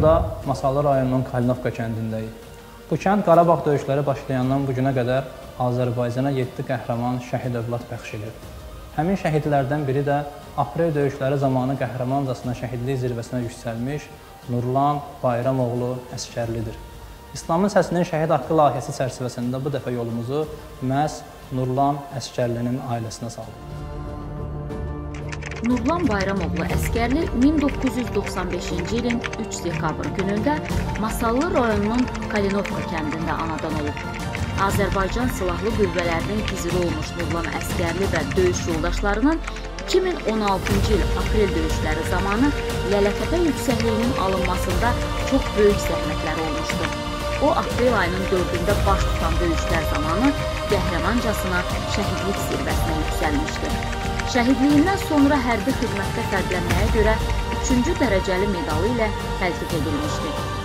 Hazırda Masallı rayonunun Kalinovka kəndindəyik. Bu kənd Qarabağ döyüşləri başlayandan bu günə qədər Azərbaycana 7 qəhrəman şəhid övlad bəxş edib. Həmin şəhidlərdən biri də aprel döyüşləri zamanı qəhrəmancasına şəhidlik zirvəsinə yüksəlmiş Nurlan Bayramoğlu Əskərlidir. İslamın Səsinin şəhid haqqı layihəsi çərçivəsində bu dəfə yolumuzu məhz Nurlan Əskərlinin ailəsinə saldıq. Nurlan Bayramoğlu Əskərli 1995-ci ilin 3 dekabr günündə Masallı rayonunun Kalinovka kəndində anadan olub. Azərbaycan Silahlı Qüvvələrinin gizli olmuş Nurlan Əskərli və döyüş yoldaşlarının 2016-cı il aprel döyüşləri zamanı Lələtəpə yüksəkliyinin alınmasında çox böyük zəhmətləri olmuşdu. O, aprel ayının 4-də baş tutan döyüşlər zamanı qəhrəmancasına şəhidlik zirvəsinə yüksəlmişdi. Şəhidliyindən sonra hərbi xidmətdə fərqlənməyə görə 3-cü dərəcəli medalı ilə təltif edilmişdi.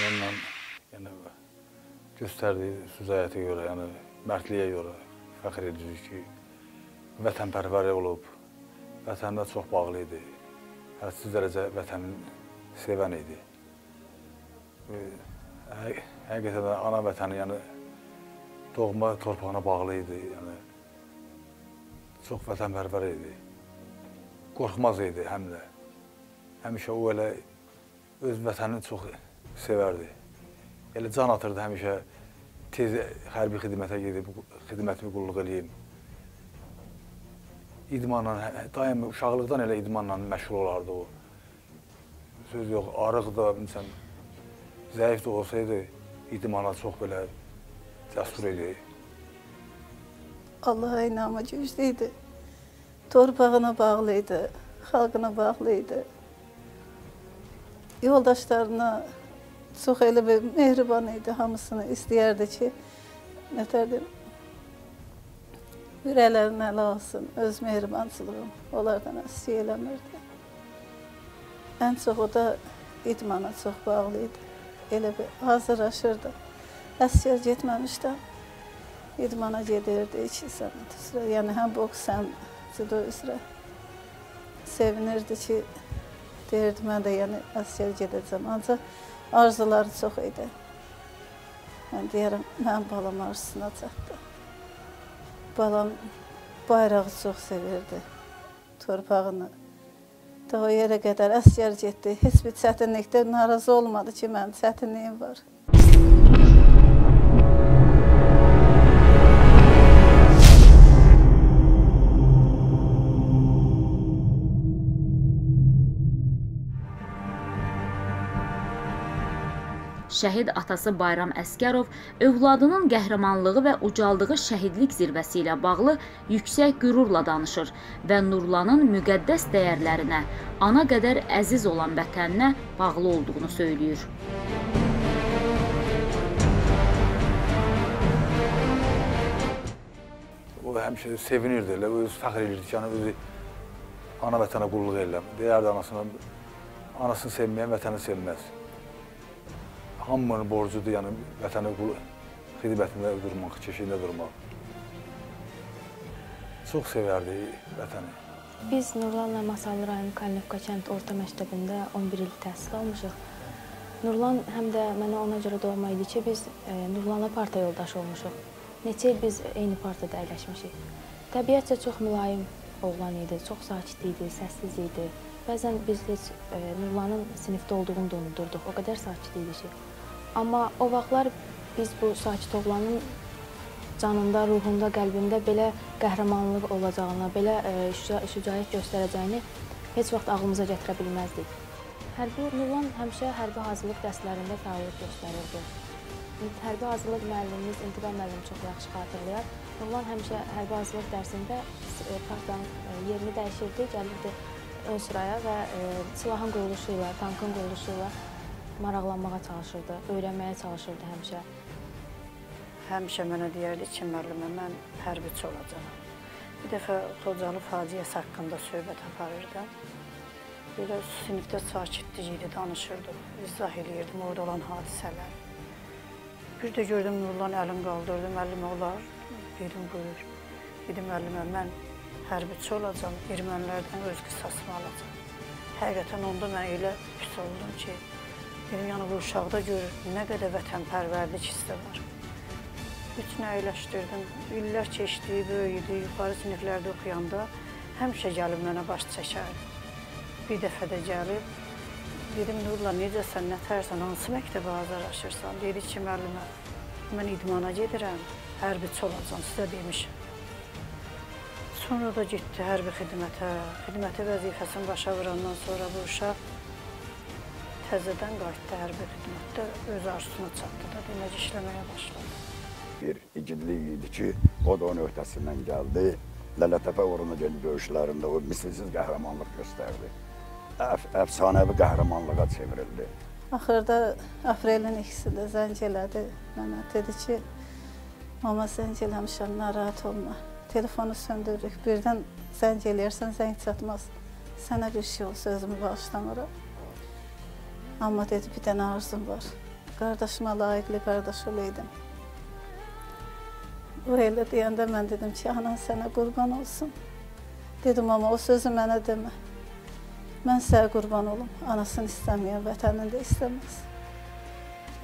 Mənimlə yəni göstərdiyi süzayətə görə, yəni mərdliyə görə fəxr edirik ki, vətənpərvər olub, vətəninə çox bağlı idi. Hədsiz dərəcə vətənin sevən idi. Hə- Həqiqətən də ana vətəni, yəni doğma torpağına bağlı idi. Yəni çox vətənpərvər idi. Qorxmaz idi həm də. Həmişə o elə öz vətənini çox sevərdi. Elə can atırdı həmişə tez hərbi xidmətə gedib xidmətimi qulluq eləyim. İdmanla, daim uşaqlıqdan elə idmanla məşğul olardı o. Söz yox, arıq da, məsələn, zəif də olsaydı, idmana çox belə cəsur idi. Allaha inamı güclü idi. Torpağına bağlı idi, xalqına bağlı idi. Yoldaşlarına çox elə bir mehriban idi, hamısını istəyərdi ki, nətərdir, ürəklərin ələ olsun, öz mehribançılığı onlardan əsir eləmirdi. Ən çox o da idmana çox bağlı idi. Elə bir hazırlaşırdı. Əsgər getməmişdən idmana gedirdi, iki sənət üzrə. Yəni həm boks, həm judo üzrə. Sevinirdi ki, deyirdi, mən də yəni əsgər gedəcəm. Ancaq arzuları çox idi. Mən deyərəm, mənim balam arzusuna çatdı. Balam bayrağı çox sevirdi, torpağını. Daha o yerə qədər əsgər getdi. Heç bir çətinlikdə narazı olmadı ki, mənim çətinliyim var. Şəhid atası Bayram Əskərov övladının qəhrəmanlığı və ucaldığı şəhidlik zirvəsi ilə bağlı yüksək qürurla danışır və Nurlanın müqəddəs dəyərlərinə, ana qədər əziz olan vətəninə bağlı olduğunu söyləyir. O həmişə sevinirdi, elə öz fəxr edirdi ki, yəni özü ana vətənə qulluq edirəm. Deyərdi anasına, anasını sevməyən vətəni sevməz. Hamının borcudur, yəni vətənə xidmətində durmaq, keşiyində durmaq. Çox sevərdi vətəni. Biz Nurlanla Masallı rayonu Kalinovka kənd orta məktəbində 11 il təhsil almışıq. Nurlan həm də mənə ona görə doğma idi ki, biz e, Nurlanla parta yoldaşı olmuşuq. Neçə il biz eyni partada əyləşmişik. Təbiətcə çox mülayim oğlan idi, çox sakit idi, səssiz idi. Bəzən biz heç e, Nurlanın sinifdə olduğunu da unudurduq. O qədər sakit idi ki. Amma o vaxtlar biz bu sakit oğlanın canında, ruhunda, qəlbində belə qəhrəmanlıq olacağını, belə e, şüca şücaət göstərəcəyini heç vaxt ağlımıza gətirə bilməzdik. Hərbi Nurlan həmişə hərbi hazırlıq dərslərində fəaliyyət göstərirdi. Hərbi hazırlıq müəllimimiz İntiqam müəllimi çox yaxşı xatırlayar. Nurlan həmişə hərbi hazırlıq dərsində e, partiyanın e, yerini dəyişirdi, gəlirdi ön sıraya və e, silahın quruluşu ilə, tankın quruluşu ilə maraqlanmağa çalışırdı, öyrənməyə çalışırdı həmişə. həmişə mənə deyərdi ki, müəllimə, mən hərbiçi olacağam. Bir dəfə Xocalı faciəsi haqqında söhbət aparırdım. Belə sinifdə sakitlik idi, danışırdıq, izah eləyirdim orada olan hadisələr. Bir də gördüm Nurlan əlin qaldırdı, müəllimə olar. Dedim, buyur. Dedim, müəllimə, mən hərbiçi olacağam, ermənilərdən öz qisasımı alacağam. Həqiqətən onda mən elə pis oldum ki, yəni bu uşaqda görür, nə qədər vətənpərvərlik hissi var. Bütün əyləşdirdim. İllər keçdi, böyüdü, yuxarı siniflərdə oxuyanda həmişə gəlib mənə baş çəkərdi. Bir dəfə də gəlib, dedim, Nurla, necəsən, nətərsən, hansı məktəbə hazırlaşırsan? Dedi ki, müəllimə, mən idmana gedirəm, hərbiçi olacam, sizə demişəm. Sonra da getdi hərbi xidmətə. Xidməti vəzifəsini başa vurandan sonra bu uşaq təzədən qayıtdı hərbi xidmətdə, öz arzusuna çatdı da, demək işləməyə başladı. bir igidlik idi ki, o da onun öhdəsindən gəldi. Lələtəpə uğruna gedən döyüşlərində o misilsiz qəhrəmanlıq göstərdi. Əf əfsanəvi qəhrəmanlığa çevrildi. Axırda aprelin ikisində zəng elədi mənə. Dedi ki, mama zəng eləmişəm, narahat olma. Telefonu söndürürük. Birdən zəng eləyərsən, zəng çatmaz. Sənə bir şey olsa özümü bağışlamıram. Amma dedi, bir dənə arzum var. Qardaşıma layiqli qardaş olaydım. O elə deyəndə mən dedim ki, anan sənə qurban olsun. Dedim, amma o sözü mənə demə. Mən sənə qurban olum. Anasını istəməyən vətənini də istəməz.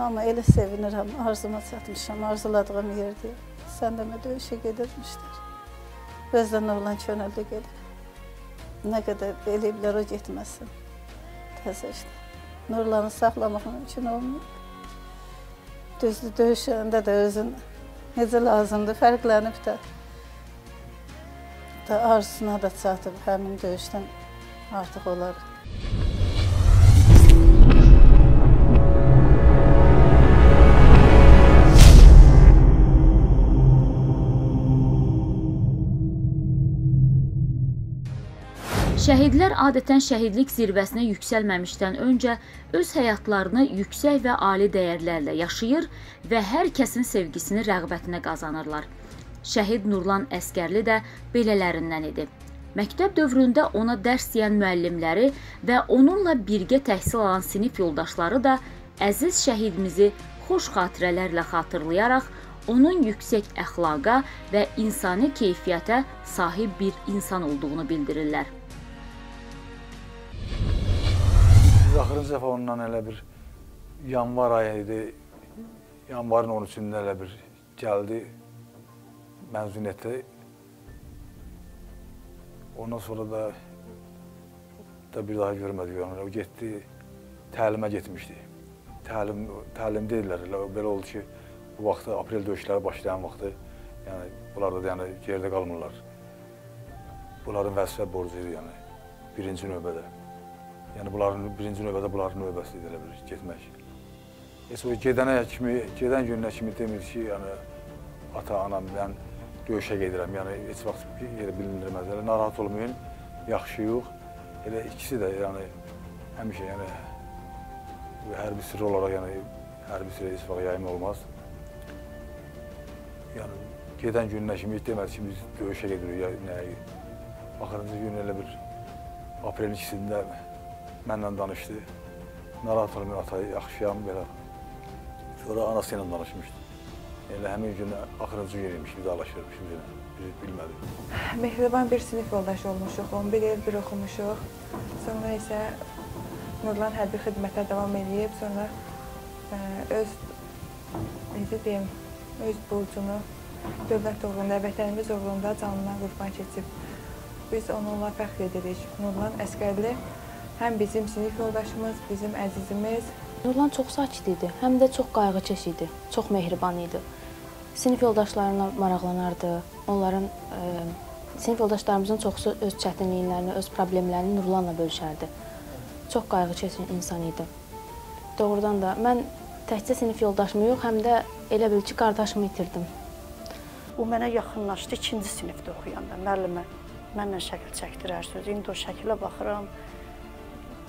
Amma elə sevinirəm, arzuma çatmışam, arzuladığım yerdəyəm. Sən demə döyüşə gedirmişlər. Özdən oğlan könüllü gedib. Nə qədər eləyiblər o getməsin. Təzə işte. Nurlanı saxlamaq mümkün olmuyor. Düzdür, döyüşəndə də özün necə lazımdır, fərqlənib də. Da arzusuna da çatıb həmin döyüşdən artıq olar. Şəhidlər adətən şəhidlik zirvəsinə yüksəlməmişdən öncə öz həyatlarını yüksək və ali dəyərlərlə yaşayır və hər kəsin sevgisini, rəğbətini qazanırlar. Şəhid Nurlan Əskərli də belələrindən idi. Məktəb dövründə ona dərs deyən müəllimləri və onunla birgə təhsil alan sinif yoldaşları da əziz şəhidimizi xoş xatirələrlə xatırlayaraq onun yüksək əxlaqa və insani keyfiyyətə sahib bir insan olduğunu bildirirlər. Biz axırıncı dəfə ondan elə bir yanvar ayı idi. Yanvarın 13-də elə bir gəldi məzuniyyətə. Ondan sonra da da bir daha görmədik onu. O getdi, təlimə getmişdi. Təlim təlim deyirlər. Elə belə oldu ki, bu vaxtda aprel döyüşləri başlayan vaxtı, yəni bunlar da yəni yerdə qalmırlar. Bunların vəzifə borcu idi yəni birinci növbədə. Yəni bunların birinci növbədə bunların növbəsi idi elə bir getmək. Heç o gedənə kimi, gedən gününə kimi demir ki, yəni ata, anam mən döyüşə gedirəm. Yəni heç vaxt yerə bilindirməz. Elə narahat olmayın. Yaxşıyıq. Elə ikisi də yəni həmişə yəni hərbi sirri olaraq yəni hərbi sirri heç vaxt yayım olmaz. Yəni gedən gününə kimi demədi ki, biz döyüşə gedirik ya nəyə. Axırıncı gün elə bir aprelin ikisində mənlə danışdı. Narahat olmayın ata, yaxşıyam belə. Sonra anası ilə danışmışdı. Elə həmin gün axırıncı gün imiş, vidalaşırmış biz, bilmədik. Mehriban bir sinif yoldaşı olmuşuq, 11 il bir oxumuşuq. Sonra isə Nurlan hərbi xidmətə davam edib, sonra ə, öz necə deyim, öz borcunu dövlət uğrunda, vətənimiz uğrunda canına qurban keçib. Biz onunla fəxr edirik. Nurlan Əskərli həm bizim sinif yoldaşımız, bizim əzizimiz, Nurlan çox sakit idi, həm də çox qayğıkeş idi, çox mehriban idi. Sinif yoldaşlarına maraqlanardı. Onların ə, sinif yoldaşlarımızın çoxusu öz çətinliklərini, öz problemlərini Nurlanla bölüşərdi. Çox qayğıkeş insan idi. Doğrudan da mən təkcə sinif yoldaşımı yox, həm də elə bil ki, qardaşımı itirdim. O mənə yaxınlaşdı ikinci sinifdə oxuyanda. Müəllimə mənlə şəkil çəkdirərsiniz. İndi o şəkilə baxıram.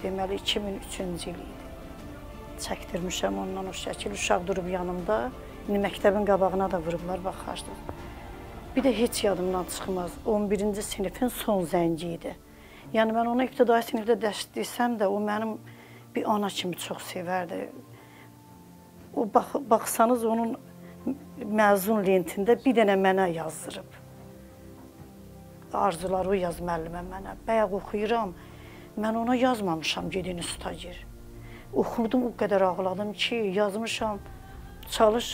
Deməli 2003-cü il idi. Çəkdirmişəm ondan o şəkil. Uşaq durub yanımda. İndi məktəbin qabağına da vurublar, baxarsınız. Bir də heç yadımdan çıxmaz. 11-ci sinifin son zəngi idi. Yəni mən ona ibtidai sinifdə dərs desəm də o mənim bir ana kimi çox sevərdi. O bax, baxsanız onun məzun lentində bir dənə mənə yazdırıb. Arzuları o yaz müəllimə mənə. Bayaq oxuyuram. Mən ona yazmamışam gedin usta gir. Oxudum, o qədər ağladım ki, yazmışam. Çalış,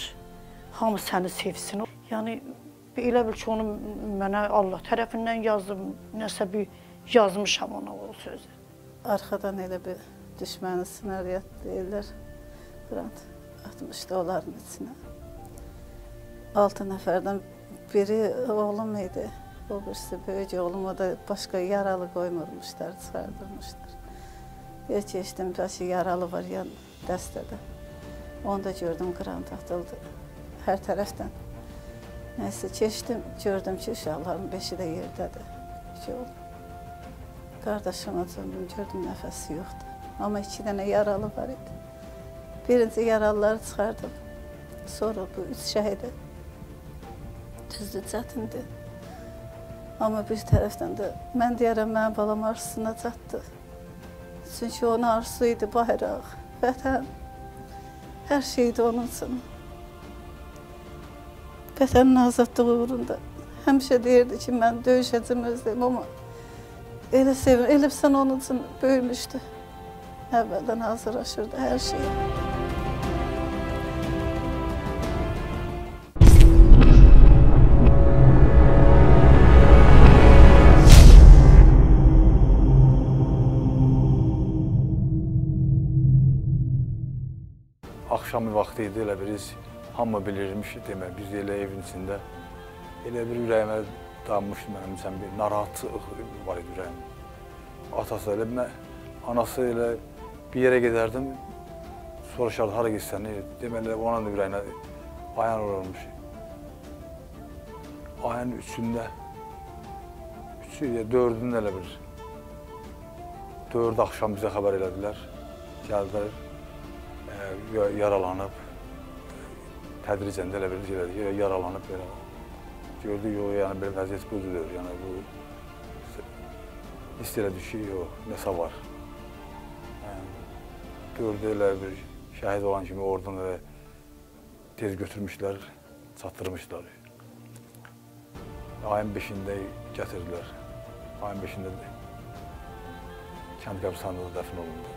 hamı səni sevsin. Yəni elə bil ki, onu mənə Allah tərəfindən yazdım. Nəsə bir yazmışam ona o sözü. Arxadan elə bir düşməni snaryad deyirlər. Qrant atmışdı onların içinə. Altı nəfərdən biri oğlum idi. O birisi böyük oğlum, o da başqa yaralı qoymurmuşlar, çıxardırmışlar. Bir keçdim, başı yaralı var yan dəstədə. Onu da gördüm, qrant atıldı hər tərəfdən. Nəysə keçdim, gördüm ki, uşaqların beşi də yerdədir. İki oğlum. Qardaşıma döndüm, gördüm nəfəsi yoxdur. Amma iki dənə yaralı var idi. Birinci yaralıları çıxardım. Sonra bu üç şəhidi. Düzdür, çətindir. Amma bir tərəfdən də mən deyərəm, mənim balam arzusuna çatdı. Çünki onun arzusu idi bayraq, vətən. Hər şeydi onun üçün. Vətənin azadlığı uğrunda həmişə deyirdi ki, mən döyüşəcəm özləyim, amma elə sevim, elə sən onun üçün böyümüşdü. Əvvəldən hazırlaşırdı hər şeyə. Axşamı vaxtı idi, elə biriz, hamı bilirmiş, demək, biz elə evin içində, elə bir ürəyimə dammışdı mənim üçün bir narahatlıq var idi ürəyimdə. Atası elə, mən, anası elə bir yerə gedərdim, soruşardı, hara gitsən, deməli, onun da ürəyinə ayan olurmuş. Ayın üçündə, üçü, ya dördündə elə bir, dörd axşam bizə xəbər elədilər, gəldilər, yaralanıb, tədricən də elə bir elədi, yaralanıb belə. Gördük, yox, yəni belə vəziyyət budur, yəni bu elədik ki, yox, nəsə var. Yəni, gördü elə bir şəhid olan kimi oradan elə tez götürmüşlər, çatdırmışlar. Ayın 5-də gətirdilər. Ayın 5-də kənd qəbristanlığında dəfn olundu.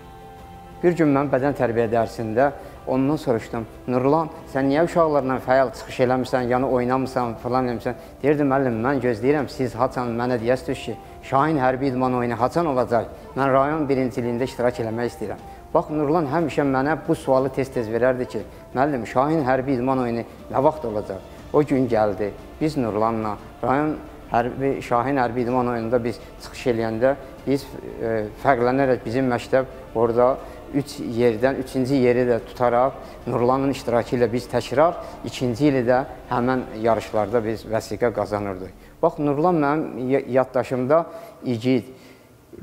Bir gün mən bədən tərbiyə dərsində ondan soruşdum, Nurlan, sən niyə uşaqlarla fəal çıxış eləmirsən, yəni oynamırsan, falan eləmirsən? Deyirdi, müəllim, mən gözləyirəm, siz haçan mənə deyəsiniz ki, Şahin hərbi idman oyunu haçan olacaq? Mən rayon birinciliyində iştirak eləmək istəyirəm. Bax, Nurlan həmişə mənə bu sualı tez-tez verərdi ki, müəllim, Şahin hərbi idman oyunu nə vaxt olacaq? O gün gəldi, biz Nurlanla rayon hərbi, Şahin hərbi idman oyununda biz çıxış eləyəndə biz e, fərqlənərək bizim məktəb orada üç yerdən üçüncü yeri də tutaraq Nurlanın iştirakı ilə biz təkrar ikinci ili də həmən yarışlarda biz vəsiqə qazanırdıq. Bax, Nurlan mənim yaddaşımda igid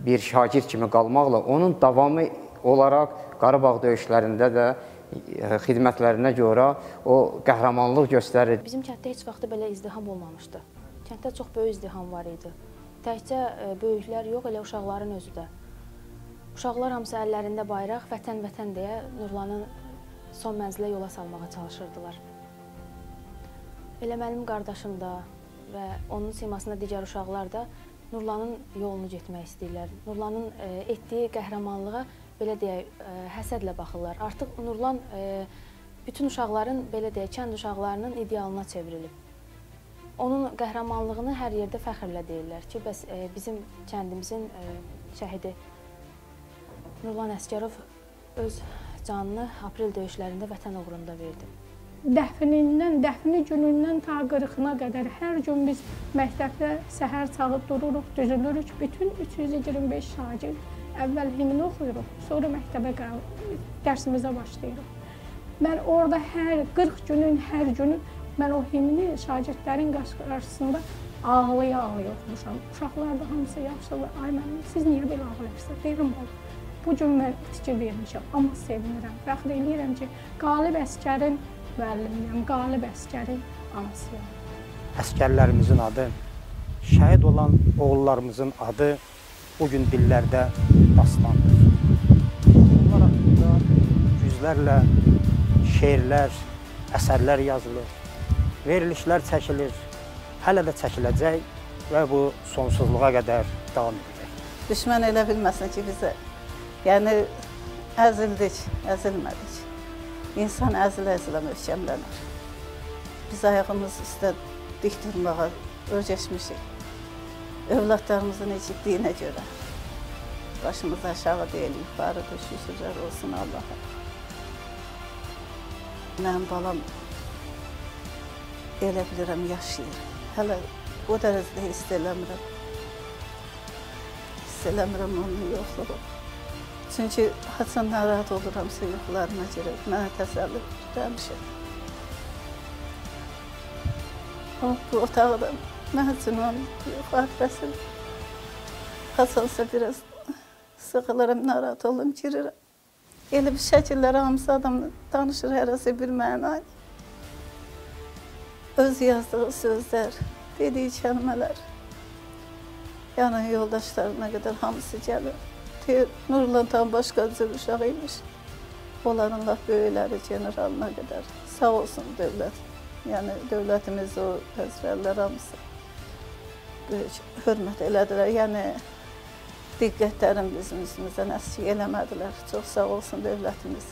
bir şagird kimi qalmaqla onun davamı olaraq Qarabağ döyüşlərində də e, xidmətlərinə görə o qəhrəmanlıq göstərir. Bizim kənddə heç vaxt belə izdiham olmamışdı. Kənddə çox böyük izdiham var idi. Təkcə e, böyüklər yox, elə uşaqların özü də. Uşaqlar hamısı əllərində bayraq, vətən, vətən deyə Nurlanın son mənzilə yola salmağa çalışırdılar. Elə mənim qardaşım da və onun simasında digər uşaqlar da Nurlanın yolunu getmək istəyirlər. Nurlanın e, etdiyi qəhrəmanlığa belə deyək, e, həsədlə baxırlar. Artıq Nurlan bütün uşaqların, belə deyək, kənd uşaqlarının idealına çevrilib. Onun qəhrəmanlığını hər yerdə fəxrlə deyirlər ki, bəs e, bizim kəndimizin e, şəhidi Nurlan Əsgərov öz canını aprel döyüşlərində vətən uğrunda verdi. Dəfnindən, dəfni günündən ta qırıqına qədər hər gün biz məktəbdə səhər çağı dururuq, düzülürük. Bütün 325 şagird əvvəl himni oxuyuruq, sonra məktəbə dərsimizə başlayırıq. Mən orada hər 40 günün hər günü Mən o himni şagirdlərin qarşısında ağlaya-ağlaya oxumuşam. Uşaqlar da hamısı yaxşıdır. Ay müəllim, siz niyə belə ağlayırsınız? Deyirəm, bu gün mən fikir vermişəm, amma sevinirəm. Fəxr eləyirəm ki, qalib əskərin müəllimiyəm, Qalib əsgərin anasıyam. Əskərlərimizin adı, şəhid olan oğullarımızın adı bu gün dillərdə dastandır. Onlar haqqında yüzlərlə şeirlər, əsərlər yazılır, verilişlər çəkilir, hələ də çəkiləcək və bu sonsuzluğa qədər davam edəcək. Düşmən elə bilməsin ki, bizə yəni əzildik, əzilmədik. İnsan əzilə-əzilə möhkəmlənir. Biz ayağımız üstə dik durmağa öyrəşmişik. Övladlarımızın eşitdiyinə görə. Başımız aşağı deyil, yuxarıdır, şükürlər olsun Allaha. Mənim balam elə bilirəm yaşayır. Hələ o dərəcədə hiss eləmirəm. Hiss eləmirəm onun yoxluğu. Çünki haçan narahat oluramsa yuxularıma girib, mənə təsəlli vermişəm. O, bu otaqda yuxu adrəsidir. Haçansa biraz sıxılıram, narahat olum, girirəm. Elə bir şəkillər hamısı adam danışır hərəsi bir mənayı. Öz yazdığı sözlər, dediyi kəlmələr. Yəni yoldaşlarına qədər hamısı gəlir. Deyir, Nurlandan başqa cür uşaq imiş. Onların laf böyükləri generalına qədər. Sağ olsun dövlət. Yəni dövlətimiz o vəzifələr hamısı böyük hörmət elədilər. Yəni diqqətlərin bizim üstümüzdən əskik eləmədilər. Çox sağ olsun dövlətimiz.